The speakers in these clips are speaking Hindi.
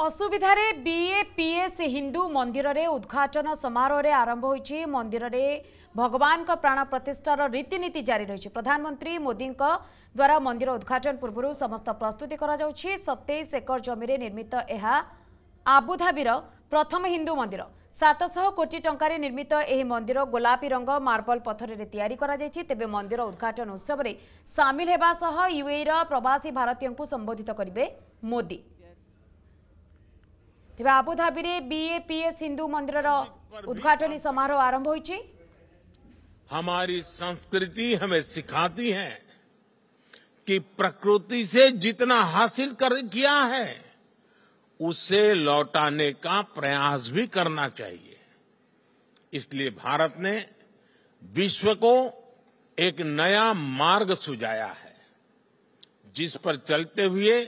ଅସୁବିଧାରେ ବିଏପିଏସ୍ ହିନ୍ଦୁ ମନ୍ଦିରରେ ଉଦ୍ଘାଟନ ସମାରୋହରେ ଆରମ୍ଭ ହୋଇଛି। ମନ୍ଦିରରେ ଭଗବାନଙ୍କ ପ୍ରାଣ ପ୍ରତିଷ୍ଠାର ରୀତିନୀତି ଜାରି ରହିଛି। ପ୍ରଧାନମନ୍ତ୍ରୀ ମୋଦିଙ୍କ ଦ୍ୱାରା ମନ୍ଦିର ଉଦ୍ଘାଟନ ପୂର୍ବରୁ ସମସ୍ତ ପ୍ରସ୍ତୁତି କରାଯାଉଛି। ସତେଇଶ ଏକର ଜମିରେ ନିର୍ମିତ ଏହା ଆବୁଧାବିର ପ୍ରଥମ ହିନ୍ଦୁ ମନ୍ଦିର। ସାତଶହ କୋଟି ଟଙ୍କାରେ ନିର୍ମିତ ଏହି ମନ୍ଦିର ଗୋଲାପୀ ରଙ୍ଗ ମାର୍ବଲ ପଥରରେ ତିଆରି କରାଯାଇଛି। ତେବେ ମନ୍ଦିର ଉଦ୍ଘାଟନ ଉତ୍ସବରେ ସାମିଲ ହେବା ସହ ୟୁଏଇର ପ୍ରବାସୀ ଭାରତୀୟଙ୍କୁ ସମ୍ବୋଧିତ କରିବେ ମୋଦି। ତେବେ ଆବୁଧାବିରେ ବିଏପିଏସ୍ ହିନ୍ଦୁ ମନ୍ଦିରର ଉଦ୍ଘାଟନୀ ସମାରୋହ ଆରମ୍ଭ ହୋଇଛି हमारी संस्कृति हमें सिखाती है कि प्रकृति से जितना हासिल कर किया है उसे लौटाने का प्रयास भी करना चाहिए इसलिए भारत ने विश्व को एक नया मार्ग सुझाया है जिस पर चलते हुए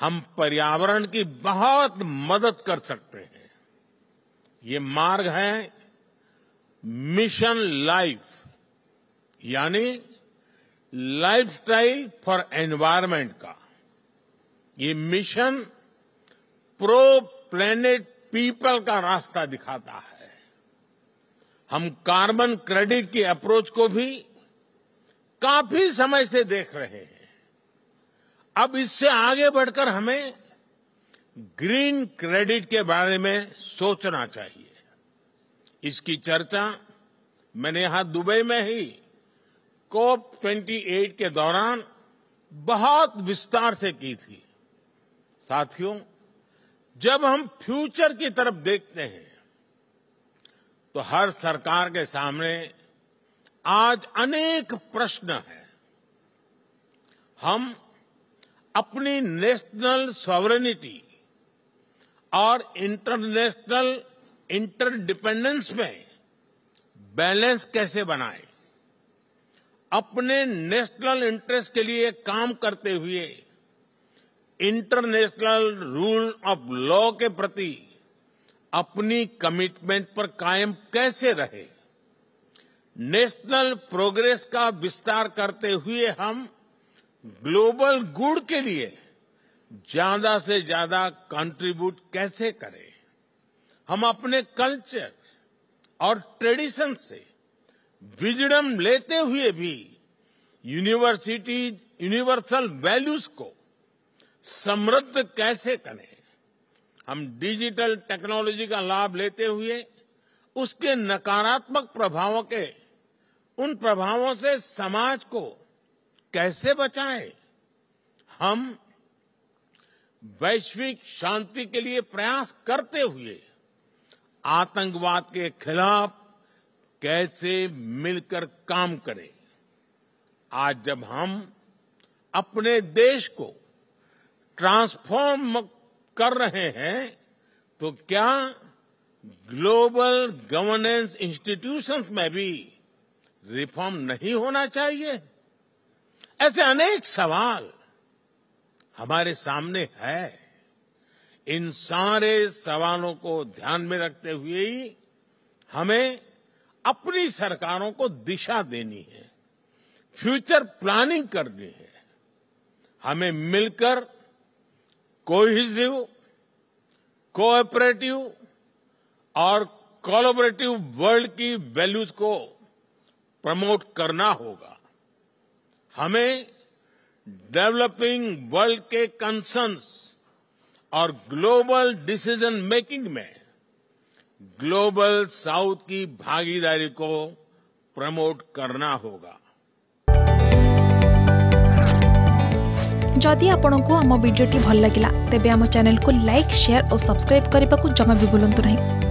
हम पर्यावरण की बहुत मदद कर सकते हैं। ये मार्ग है मिशन लाइफ, यानी लाइफस्टाइल फॉर एनवायरमेंट का। ये मिशन प्रो प्लेनेट पीपल का रास्ता दिखाता है। हम कार्बन क्रेडिट की अप्रोच को भी काफ़ी समय से देख रहे हैं। अब इससे आगे बढ़कर हमें ग्रीन क्रेडिट के बारे में सोचना चाहिए। इसकी चर्चा मैंने यहाँ दुबई में ही कोप 28 के दौरान बहुत विस्तार से की थी। साथियों, जब हम फ्यूचर की तरफ़ देखते हैं तो हर सरकार के सामने आज अनेक प्रश्न हैं। हम अपनी नेशनल सॉवरेनिटी और इंटरनेशनल इंटरडिपेंडेंस में बैलेंस कैसे बनाए? अपने नेशनल इंटरेस्ट के लिए काम करते हुए इंटरनेशनल रूल ऑफ़ लॉ के प्रति अपनी कमिटमेंट पर कायम कैसे रहे? नेशनल प्रोग्रेस का विस्तार करते हुए हम ग्लोबल गुड के लिए ज़्यादा से ज़्यादा कंट्रीब्यूट कैसे करें? हम अपने कल्चर और ट्रेडिशन से विजडम लेते हुए भी यूनिवर्सिटी यूनिवर्सल वैल्यूज़ को समृद्ध कैसे करें? हम डिजिटल टेक्नोलॉजी का लाभ लेते हुए उसके नकारात्मक प्रभावों के, उन प्रभावों से समाज को कैसे बचाएँ? हम वैश्विक शांति के लिए प्रयास करते हुए आतंकवाद के खिलाफ कैसे मिलकर काम करें? आज जब हम अपने देश को ट्रांसफॉर्म कर रहे हैं तो क्या ग्लोबल गवर्नेंस इंस्टीट्यूशंस में भी रिफॉर्म नहीं होना चाहिए? ऐसे अनेक सवाल हमारे सामने है। इन सारे सवालों को ध्यान में रखते हुए ही हमें अपनी सरकारों को दिशा देनी है, फ्यूचर प्लानिंग करनी है। हमें मिलकर कोहिजिव कोऑपरेटिव और कोलोबरेटिव वर्ल्ड की वैल्यूज़ को प्रमोट करना होगा। हमें डेवलपिंग वर्ल्ड के कंसर्न्स और ग्लोबल डिसीज़न मेकिंग में ग्लोबल साउथ की भागीदारी को प्रमोट करना होगा। जदि आपंक आम भिडी भल लगा तेब आम चैनल को लाइक शेयर और सब्सक्राइब करने को जमा भी बुलां नहीं।